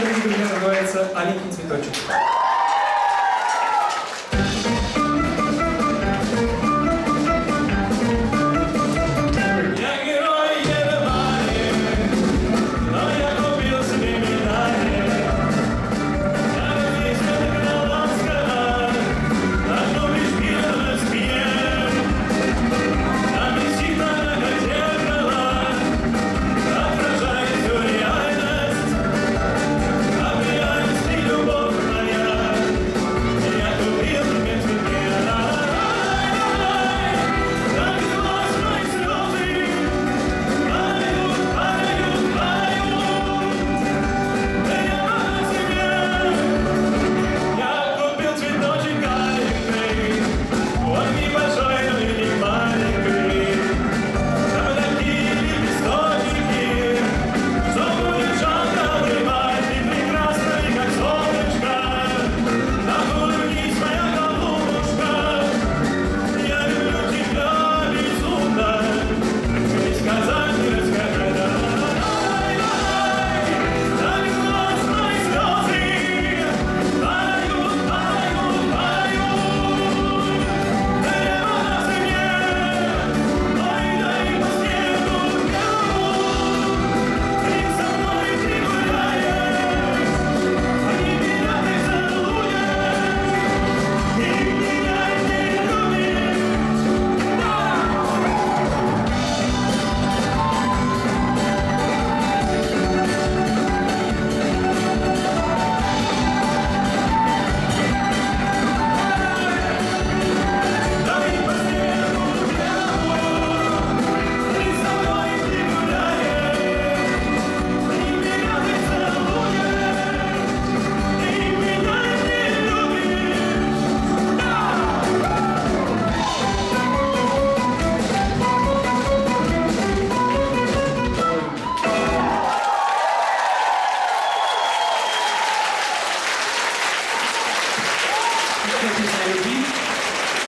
дорогие друзья, называется «Аленький цветочек».